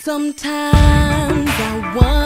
Sometimes I want